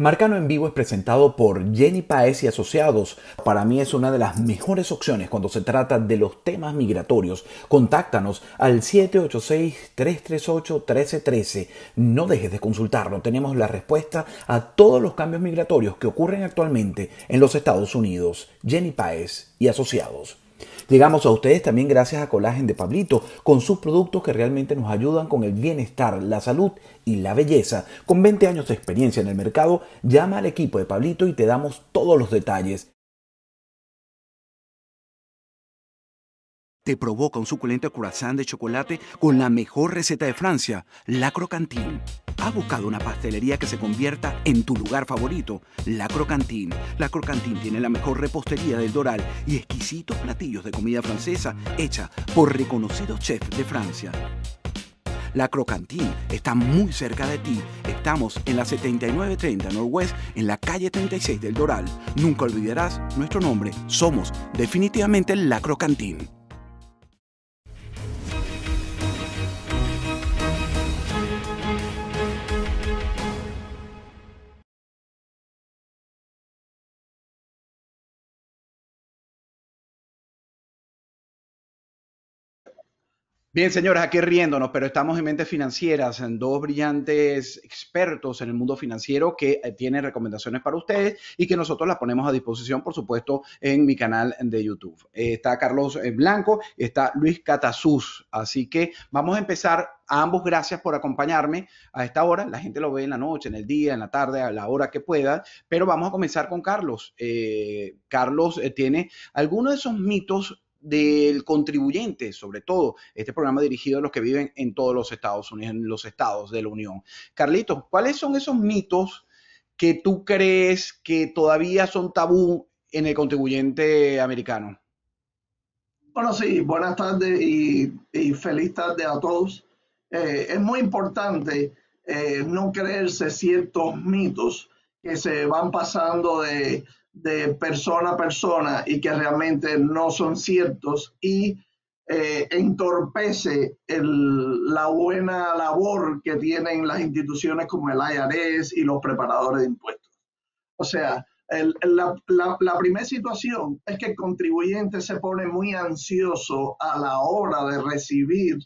Marcano en vivo es presentado por Jenny Paez y Asociados. Para mí es una de las mejores opciones cuando se trata de los temas migratorios. Contáctanos al 786-338-1313. No dejes de consultarlo. Tenemos la respuesta a todos los cambios migratorios que ocurren actualmente en los Estados Unidos. Jenny Paez y Asociados. Llegamos a ustedes también gracias a Colagen de Pablito, con sus productos que realmente nos ayudan con el bienestar, la salud y la belleza. Con 20 años de experiencia en el mercado, llama al equipo de Pablito y te damos todos los detalles. Te provoca un suculento croissant de chocolate con la mejor receta de Francia, La Crocantin. Ha buscado una pastelería que se convierta en tu lugar favorito, La Crocantin. La Crocantin tiene la mejor repostería del Doral y exquisitos platillos de comida francesa hecha por reconocidos chefs de Francia. La Crocantin está muy cerca de ti. Estamos en la 7930 Northwest, en la calle 36 del Doral. Nunca olvidarás nuestro nombre. Somos definitivamente La Crocantin. Bien, señores, aquí riéndonos, pero estamos en Mentes Financieras, en dos brillantes expertos en el mundo financiero que eh, tienen recomendaciones para ustedes y que nosotros las ponemos a disposición, por supuesto, en mi canal de YouTube. Eh, está Carlos eh, Blanco, está Luis Catazuz. Así que vamos a empezar. Ambos, gracias por acompañarme a esta hora. La gente lo ve en la noche, en el día, en la tarde, a la hora que pueda. Pero vamos a comenzar con Carlos. Carlos tiene algunos de esos mitos del contribuyente, sobre todo este programa dirigido a los que viven en todos los Estados Unidos, en los estados de la Unión. Carlitos, ¿cuáles son esos mitos que tú crees que todavía son tabú en el contribuyente americano? Bueno, sí, buenas tardes y, feliz tarde a todos. Eh, es muy importante eh, no creerse ciertos mitos que se van pasando de, de persona a persona y que realmente no son ciertos y eh, entorpece la buena labor que tienen las instituciones como el IRS y los preparadores de impuestos. O sea, la, primera situación es que el contribuyente se pone muy ansioso a la hora de recibir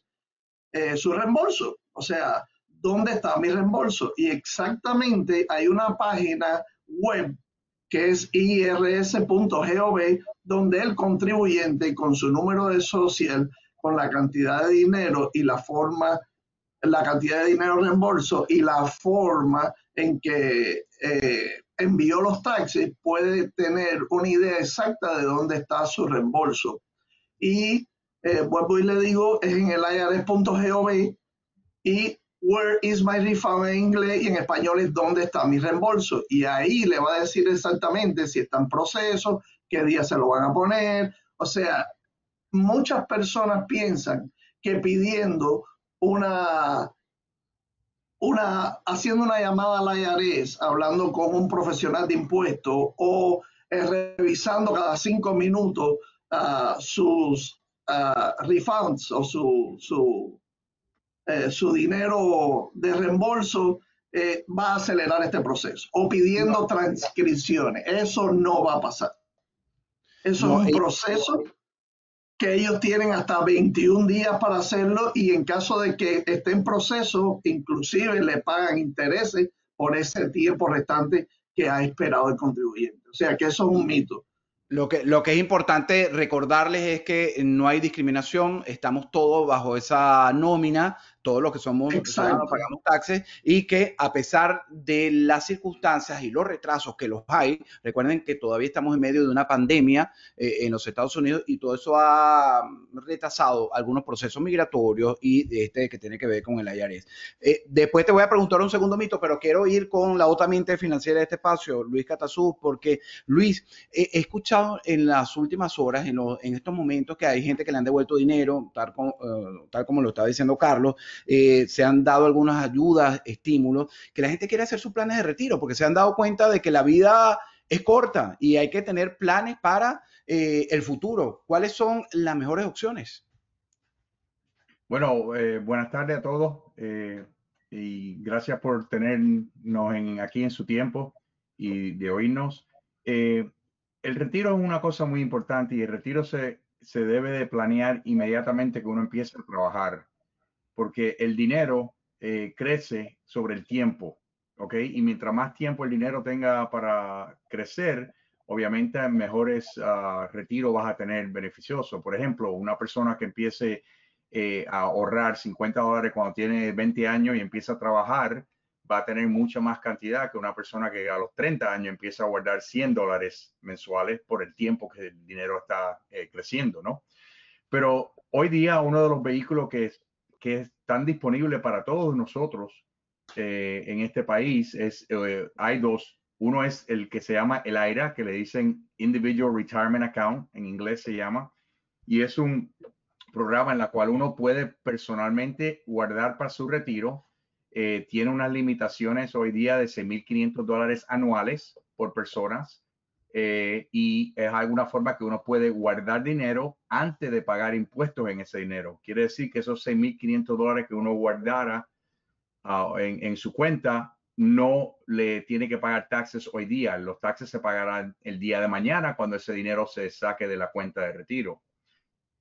eh, su reembolso. O sea, ¿dónde está mi reembolso? Y exactamente hay una página web que es irs.gov, donde el contribuyente con su número de social, con la cantidad de dinero y la forma, la cantidad de dinero reembolso y la forma en que eh, envió los taxis, puede tener una idea exacta de dónde está su reembolso. Y eh, vuelvo y le digo, es en el irs.gov y Where is my refund en inglés y en español es dónde está mi reembolso. Y ahí le va a decir exactamente si está en proceso, qué día se lo van a poner. O sea, muchas personas piensan que pidiendo una, una, haciendo una llamada a la IRS, hablando con un profesional de impuestos o eh, revisando cada cinco minutos uh, sus uh, refunds o su, su eh, su dinero de reembolso, eh, va a acelerar este proceso. O pidiendo transcripciones. Eso no va a pasar. Eso es un proceso que ellos tienen hasta 21 días para hacerlo y en caso de que esté en proceso, inclusive le pagan intereses por ese tiempo restante que ha esperado el contribuyente. O sea que eso es un mito. Lo que, lo que es importante recordarles es que no hay discriminación, estamos todos bajo esa nómina todos los que somos ciudadanos pagamos taxes y que a pesar de las circunstancias y los retrasos que los hay, recuerden que todavía estamos en medio de una pandemia eh, en los Estados Unidos y todo eso ha retrasado algunos procesos migratorios y este que tiene que ver con el IRS. Eh, después te voy a preguntar un segundo mito, pero quiero ir con la otra mente financiera de este espacio, Luis Catazú, porque Luis, he escuchado en las últimas horas, en, en, estos momentos, que hay gente que le han devuelto dinero, tal, eh, tal como lo estaba diciendo Carlos, eh, se han dado algunas ayudas, estímulos, que la gente quiere hacer sus planes de retiro porque se han dado cuenta de que la vida es corta y hay que tener planes para eh, el futuro. ¿Cuáles son las mejores opciones? Bueno, eh, buenas tardes a todos y gracias por tenernos en, aquí en su tiempo. y de oírnos. El retiro es una cosa muy importante y el retiro se, se debe de planear inmediatamente que uno empiece a trabajar, porque el dinero eh, crece sobre el tiempo, ¿ok? Y mientras más tiempo el dinero tenga para crecer, obviamente mejores uh, retiro vas a tener beneficioso. Por ejemplo, una persona que empiece eh, a ahorrar 50 dólares cuando tiene 20 años y empieza a trabajar, va a tener mucha más cantidad que una persona que a los 30 años empieza a guardar 100 dólares mensuales por el tiempo que el dinero está eh, creciendo, ¿no? Pero hoy día uno de los vehículos que, que están disponibles para todos nosotros eh, en este país es, hay dos uno es el que se llama el AIRA, que le dicen Individual Retirement Account, en inglés se llama, y es un programa en la cual uno puede personalmente guardar para su retiro. Eh, tiene unas limitaciones hoy día de 6.500 dólares anuales por personas eh, y es alguna forma que uno puede guardar dinero antes de pagar impuestos en ese dinero. Quiere decir que esos 6.500 dólares que uno guardara ah, en, en, su cuenta no le tiene que pagar taxes hoy día. Los taxes se pagarán el día de mañana cuando ese dinero se saque de la cuenta de retiro.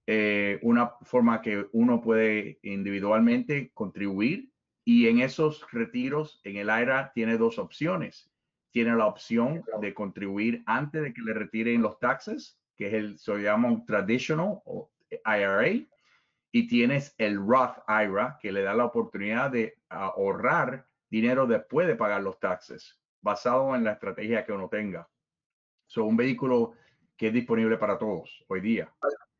Eh, una forma que uno puede individualmente contribuir y en esos retiros en el IRA tiene dos opciones. Tiene la opción de contribuir antes de que le retiren los taxes, que es el, se llama un traditional IRA, y tienes el Roth IRA, que le da la oportunidad de ahorrar dinero después de pagar los taxes, basado en la estrategia que uno tenga. Son un vehículo que es disponible para todos hoy día.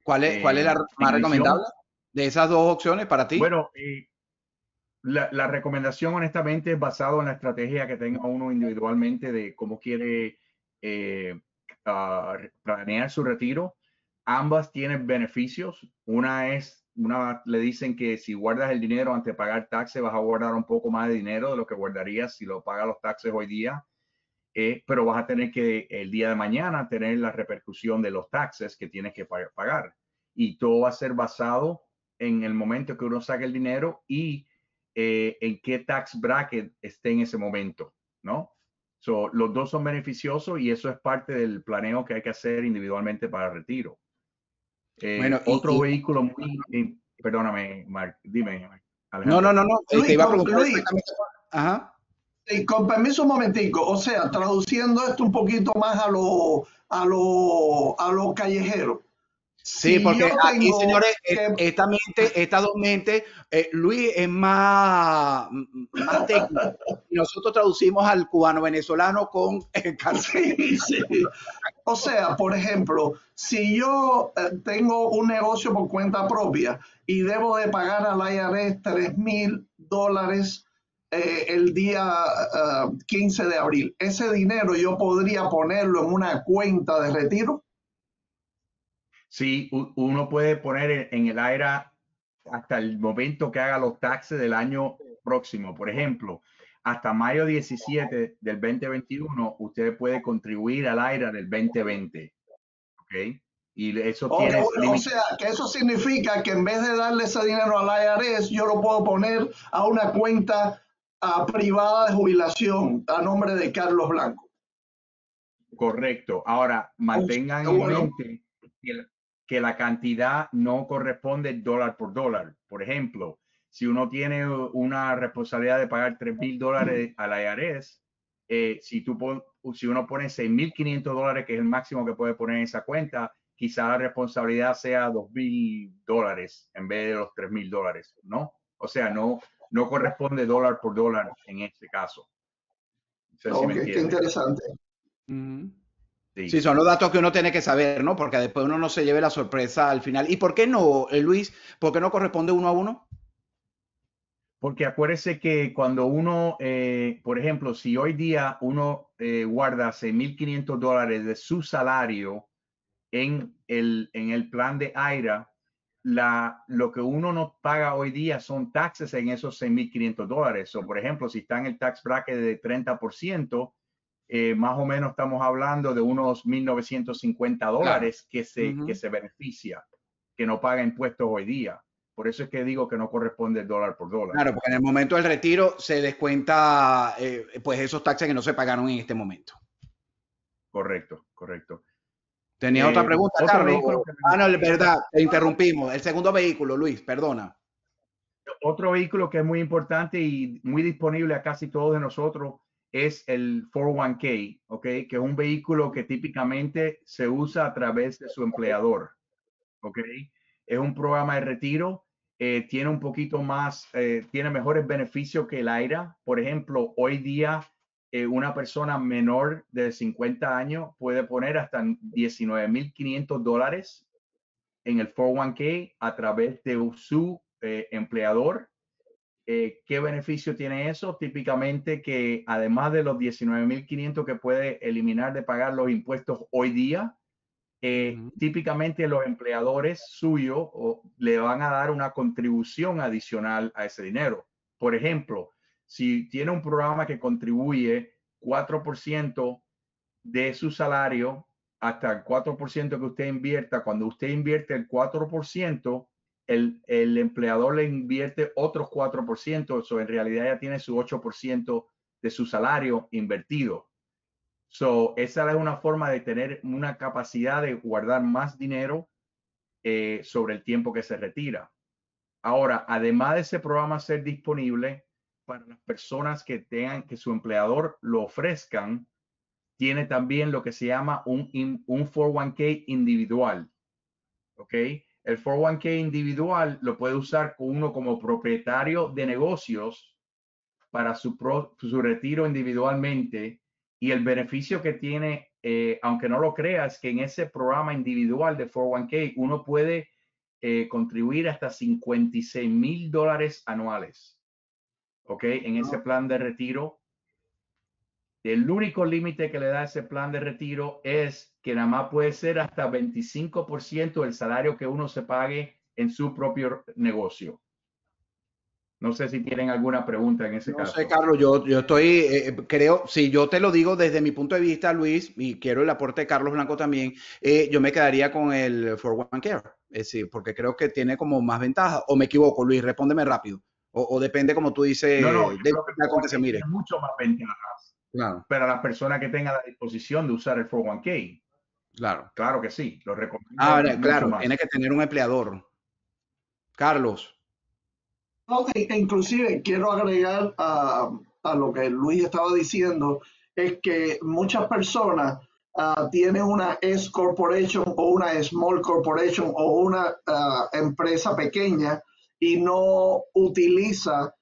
¿Cuál es, ¿cuál es la eh, más recomendable de esas dos opciones para ti? Bueno, eh, la, recomendación honestamente es basado en la estrategia que tenga uno individualmente de cómo quiere eh, planear su retiro. Ambas tienen beneficios. Una es una le dicen que si guardas el dinero antes de pagar taxes vas a guardar un poco más de dinero de lo que guardarías si lo pagas los taxes hoy día, eh, pero vas a tener que el día de mañana tener la repercusión de los taxes que tienes que pagar. Y todo va a ser basado en el momento que uno saque el dinero y eh, en qué tax bracket esté en ese momento, ¿no? So, los dos son beneficiosos y eso es parte del planeo que hay que hacer individualmente para el retiro. Eh, bueno, otro vehículo muy, eh, perdóname, Mark, dime. No, no, no, no, te iba a preguntar. Ajá. con permiso un momentico, o sea, traduciendo esto un poquito más a lo, a lo, a lo callejero. Sí, porque aquí, señores, eh, esta mente, estas dos mentes, eh, Luis es más, más técnico. Y nosotros traducimos al cubano venezolano con el sí, sí. O sea, por ejemplo, si yo eh, tengo un negocio por cuenta propia y debo de pagar al IRS 3 mil dólares el día 15 de abril, ese dinero yo podría ponerlo en una cuenta de retiro. Sí, uno puede poner en el aire hasta el momento que haga los taxes del año próximo. Por ejemplo, hasta mayo 17 del 2021, usted puede contribuir al aire del 2020. ¿Ok? Y eso tiene. O, sea, que eso significa que en vez de darle ese dinero al IRS, yo lo puedo poner a una cuenta privada de jubilación a nombre de Carlos Blanco. Correcto. Ahora, mantengan en mente que que la cantidad no corresponde dólar por dólar. Por ejemplo, si uno tiene una responsabilidad de pagar 3 mil dólares a la IRS, eh, si, tú si uno pone 6.500 dólares, que es el máximo que puede poner en esa cuenta, quizá la responsabilidad sea 2.000 dólares en vez de los 3.000 dólares, ¿no? O sea, no, no corresponde dólar por dólar en este caso. qué interesante. Sí. son los datos que uno tiene que saber, ¿no? Porque después uno no se lleve la sorpresa al final. ¿Y por qué no, eh, Luis? ¿Por qué no corresponde uno a uno? Porque acuérdese que cuando uno, eh, por ejemplo, si hoy día uno eh, guarda 6.500 dólares de su salario en el, en el plan de AIRA, la, lo que uno no paga hoy día son taxes en esos 6.500 dólares. O, por ejemplo, si está en el tax bracket de 30%, eh, más o menos estamos hablando de unos 1.950 dólares que, se, que se beneficia, que no paga impuestos hoy día. Por eso es que digo que no corresponde dólar por dólar. Claro, porque en el momento del retiro se descuenta eh, pues esos taxes que no se pagaron en este momento. Correcto, correcto. Tenía otra pregunta, Carlos. Ah, no, es verdad, te interrumpimos. El segundo vehículo, Luis, perdona. Otro vehículo que es muy importante y muy disponible a casi todos de nosotros es el 401k, ¿ok? Que es un vehículo que típicamente se usa a través de su empleador, ¿ok? Es un programa de retiro, eh, tiene un poquito más, eh, tiene mejores beneficios que el AIRA. Por ejemplo, hoy día eh, una persona menor de 50 años puede poner hasta 19.500 dólares en el 401k a través de su empleador eh, ¿Qué beneficio tiene eso? Típicamente que además de los 19.500 que puede eliminar de pagar los impuestos hoy día, eh, típicamente los empleadores suyos le van a dar una contribución adicional a ese dinero. Por ejemplo, si tiene un programa que contribuye 4% de su salario hasta el 4% que usted invierta, cuando usted invierte el 4%, el, empleador le invierte otros 4%, eso en realidad ya tiene su 8% de su salario invertido. So, esa es una forma de tener una capacidad de guardar más dinero eh, sobre el tiempo que se retira. Ahora, además de ese programa ser disponible para las personas que tengan que su empleador lo ofrezcan, tiene también lo que se llama un, un 401k individual. ¿Ok? El 401k individual lo puede usar uno como propietario de negocios para su, su retiro individualmente y el beneficio que tiene, eh, aunque no lo creas, que en ese programa individual de 401k uno puede eh, contribuir hasta 56 mil dólares anuales. ¿Ok? En ese plan de retiro el único límite que le da ese plan de retiro es que nada más puede ser hasta 25% del salario que uno se pague en su propio negocio. No sé si tienen alguna pregunta en ese caso. No sé, Carlos, yo, yo estoy, eh, eh, creo, si yo te lo digo desde mi punto de vista, Luis, y quiero el aporte de Carlos Blanco también, eh, yo me quedaría con el For One Care, es decir, porque creo que tiene como más ventaja. O me equivoco, Luis, respóndeme rápido. O, depende, como tú dices, no, no, de, que se mire. Mucho más ventajas Claro. Pero a las personas que tengan la disposición de usar el 401k. Claro. Claro que sí, lo recomiendo. Ah, claro, tiene que tener un empleador. Carlos. E inclusive quiero agregar a, lo que Luis estaba diciendo, es que muchas personas uh, tienen una S corporation o una small corporation o una ah, empresa pequeña y no utiliza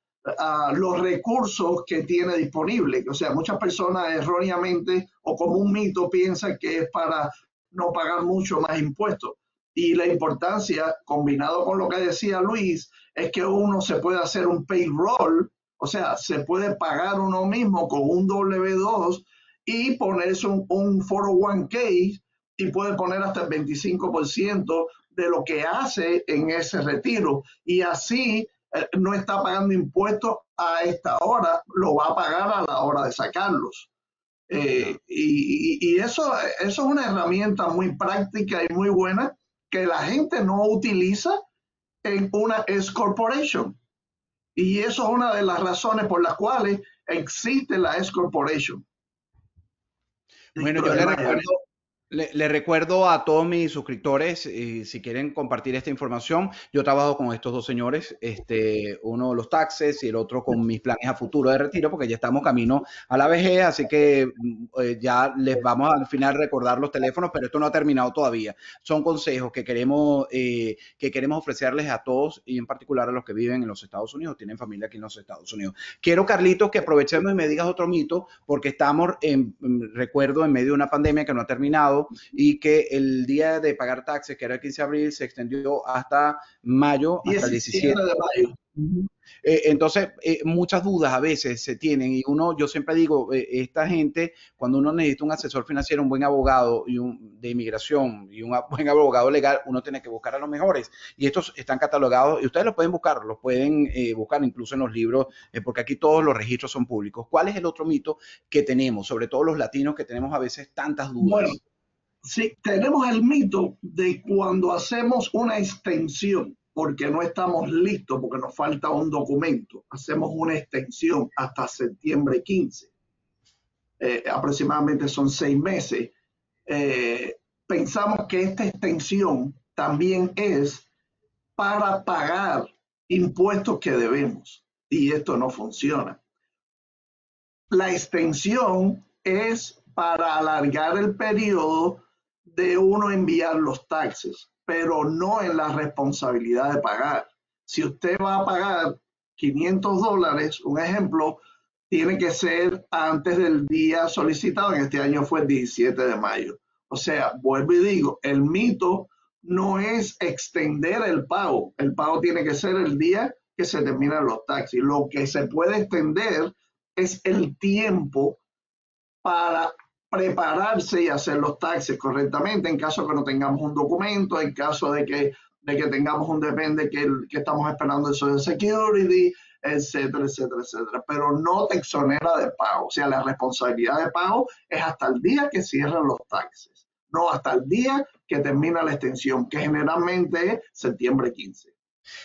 los recursos que tiene disponible. O sea, muchas personas erróneamente o como un mito piensan que es para no pagar mucho más impuestos. Y la importancia, combinado con lo que decía Luis, es que uno se puede hacer un payroll, o sea, se puede pagar uno mismo con un W2 y ponerse un, un 401k y puede poner hasta el 25% de lo que hace en ese retiro. Y así no está pagando impuestos a esta hora, lo va a pagar a la hora de sacarlos. Eh, y, eso, eso es una herramienta muy práctica y muy buena que la gente no utiliza en una S corporation. Y eso es una de las razones por las cuales existe la S corporation. Bueno, yo le recuerdo, le, recuerdo a todos mis suscriptores, y si quieren compartir esta información, yo trabajo con estos dos señores, este, uno los taxes y el otro con mis planes a futuro de retiro, porque ya estamos camino a la vejez, así que mm, eh, ya les vamos al final recordar los teléfonos, pero esto no ha terminado todavía. Son consejos que queremos, eh, que queremos ofrecerles a todos y en particular a los que viven en los Estados Unidos, tienen familia aquí en los Estados Unidos. Quiero, Carlitos, que aprovechemos y me digas otro mito, porque estamos, en, mm, recuerdo, en medio de una pandemia que no ha terminado y que el día de pagar taxes, que era el 15 de abril, se extendió hasta mayo, hasta el 17 de mayo. Eh, entonces, eh, muchas dudas a veces se tienen y uno, yo siempre digo, eh, esta gente, cuando uno necesita un asesor financiero, un buen abogado y un, de inmigración y un buen abogado legal, uno tiene que buscar a los mejores y estos están catalogados y ustedes los pueden buscar, los pueden buscar incluso en los libros, porque aquí todos los registros son públicos. ¿Cuál es el otro mito que tenemos, sobre todo los latinos que tenemos a veces tantas dudas? Sí, tenemos el mito de cuando hacemos una extensión, porque no estamos listos, porque nos falta un documento, hacemos una extensión hasta septiembre 15. Eh, aproximadamente son seis meses. eh, pensamos que esta extensión también es para pagar impuestos que debemos y esto no funciona. La extensión es para alargar el periodo de uno enviar los taxes, pero no en la responsabilidad de pagar. Si usted va a pagar 500 dólares, un ejemplo, tiene que ser antes del día solicitado, en este año fue el 17 de mayo. O sea, vuelvo y digo, el mito no es extender el pago, el pago tiene que ser el día que se terminan los taxis. Lo que se puede extender es el tiempo para prepararse y hacer los taxes correctamente en caso que no tengamos un documento, en caso de que, de que tengamos un depende que, que estamos esperando el Social Security, etcétera, etcétera, etcétera. Pero no te exonera de pago. O sea, la responsabilidad de pago es hasta el día que cierran los taxes, no hasta el día que termina la extensión, que generalmente es septiembre 15.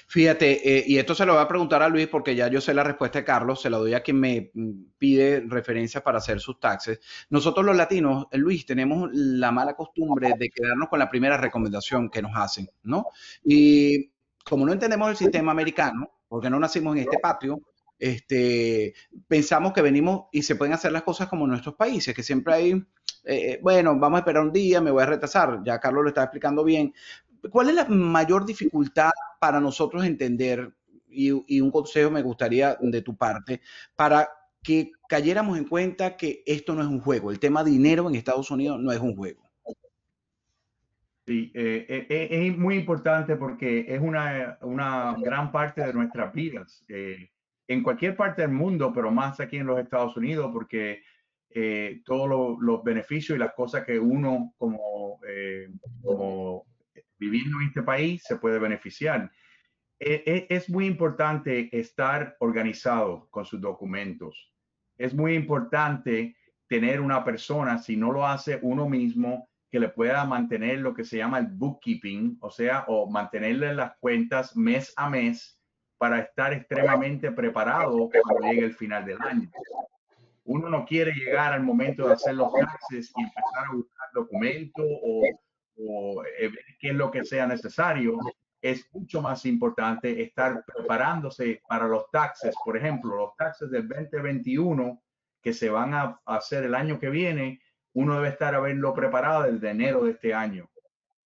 Fíjate, eh, y esto se lo voy a preguntar a Luis porque ya yo sé la respuesta de Carlos, se la doy a quien me mm, pide referencias para hacer sus taxes. Nosotros los latinos, eh, Luis, tenemos la mala costumbre de quedarnos con la primera recomendación que nos hacen, ¿no? Y como no entendemos el sistema americano, porque no nacimos en este patio, este, pensamos que venimos y se pueden hacer las cosas como en nuestros países, que siempre hay, eh, bueno, vamos a esperar un día, me voy a retrasar, ya Carlos lo está explicando bien, ¿Cuál es la mayor dificultad para nosotros entender, y, un consejo me gustaría de tu parte, para que cayéramos en cuenta que esto no es un juego? El tema dinero en Estados Unidos no es un juego. Sí, eh, eh, eh, es muy importante porque es una, gran parte de nuestras vidas, en cualquier parte del mundo, pero más aquí en los Estados Unidos, porque todos los beneficios y las cosas que uno como, como viviendo en este país se puede beneficiar. E, e, es muy importante estar organizado con sus documentos. Es muy importante tener una persona, si no lo hace uno mismo, que le pueda mantener lo que se llama el bookkeeping, o sea, o mantenerle las cuentas mes a mes para estar extremadamente preparado cuando llegue el final del año. Uno no quiere llegar al momento de hacer los taxes y empezar a buscar documentos o o eh, qué es lo que sea necesario, es mucho más importante estar preparándose para los taxes. Por ejemplo, los taxes del 2021 que se van a hacer el año que viene, uno debe estar haberlo preparado desde enero de este año,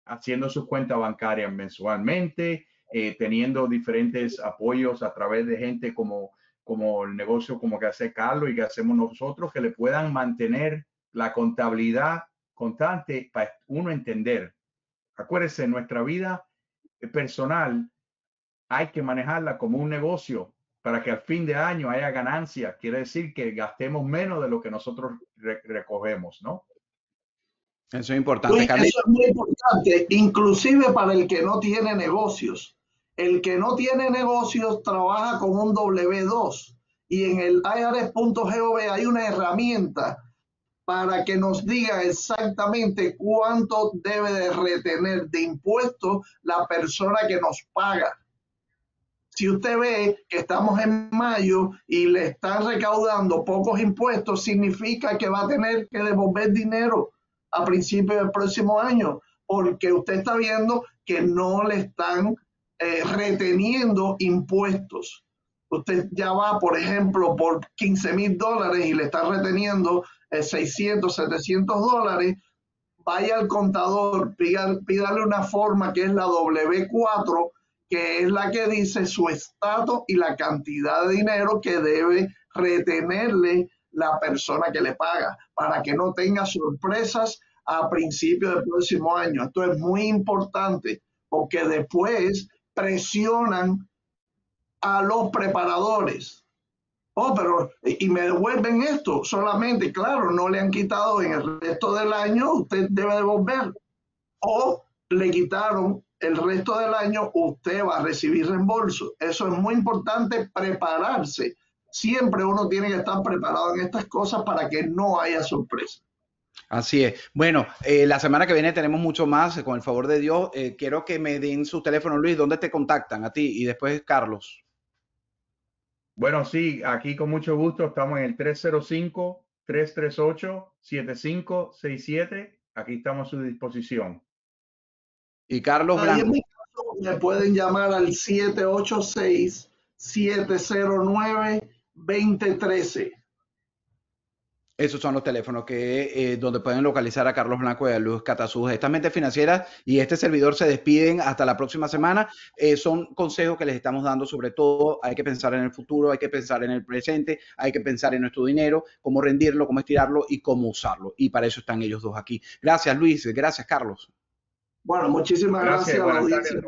haciendo sus cuentas bancarias mensualmente, eh, teniendo diferentes apoyos a través de gente como, como el negocio como que hace Carlos y que hacemos nosotros, que le puedan mantener la contabilidad constante para uno entender. Acuérdese, nuestra vida personal hay que manejarla como un negocio para que al fin de año haya ganancia. Quiere decir que gastemos menos de lo que nosotros recogemos, ¿no? Eso es importante. eso es muy importante, inclusive para el que no tiene negocios. El que no tiene negocios trabaja con un W2 y en el IRS.gov hay una herramienta para que nos diga exactamente cuánto debe de retener de impuestos la persona que nos paga. Si usted ve que estamos en mayo y le están recaudando pocos impuestos, significa que va a tener que devolver dinero a principios del próximo año, porque usted está viendo que no le están eh, reteniendo impuestos. Usted ya va, por ejemplo, por 15 mil dólares y le está reteniendo 600, 700 dólares, vaya al contador, pídale una forma que es la W4, que es la que dice su estatus y la cantidad de dinero que debe retenerle la persona que le paga, para que no tenga sorpresas a principios del próximo año. Esto es muy importante porque después presionan a los preparadores oh, pero y me devuelven esto solamente, claro, no le han quitado en el resto del año, usted debe devolver. O le quitaron el resto del año, usted va a recibir reembolso. Eso es muy importante, prepararse. Siempre uno tiene que estar preparado en estas cosas para que no haya sorpresa. Así es. Bueno, eh, la semana que viene tenemos mucho más, con el favor de Dios. Eh, quiero que me den su teléfono, Luis, ¿dónde te contactan? A ti y después Carlos. Bueno, sí, aquí con mucho gusto estamos en el 305-338-7567 aquí estamos a su disposición. Y Carlos Blanco. me pueden llamar al 786-709-2013. Esos son los teléfonos que, eh, donde pueden localizar a Carlos Blanco y a Luz Catasuz. Esta mente financiera y este servidor se despiden hasta la próxima semana. Eh, son consejos que les estamos dando, sobre todo hay que pensar en el futuro, hay que pensar en el presente, hay que pensar en nuestro dinero, cómo rendirlo, cómo estirarlo y cómo usarlo. Y para eso están ellos dos aquí. Gracias Luis, gracias Carlos. Bueno, muchísimas gracias, a la audiencia.